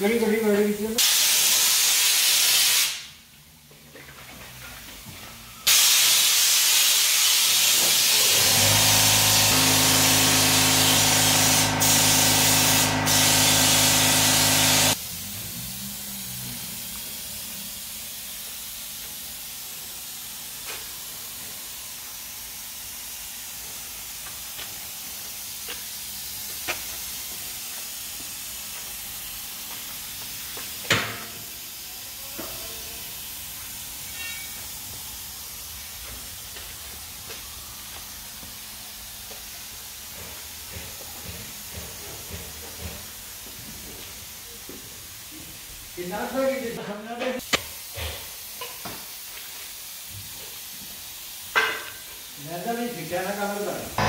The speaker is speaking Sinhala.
करी करी करी නැදනේ පිටයන කමර ගන්න.